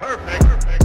Perfect. Perfect.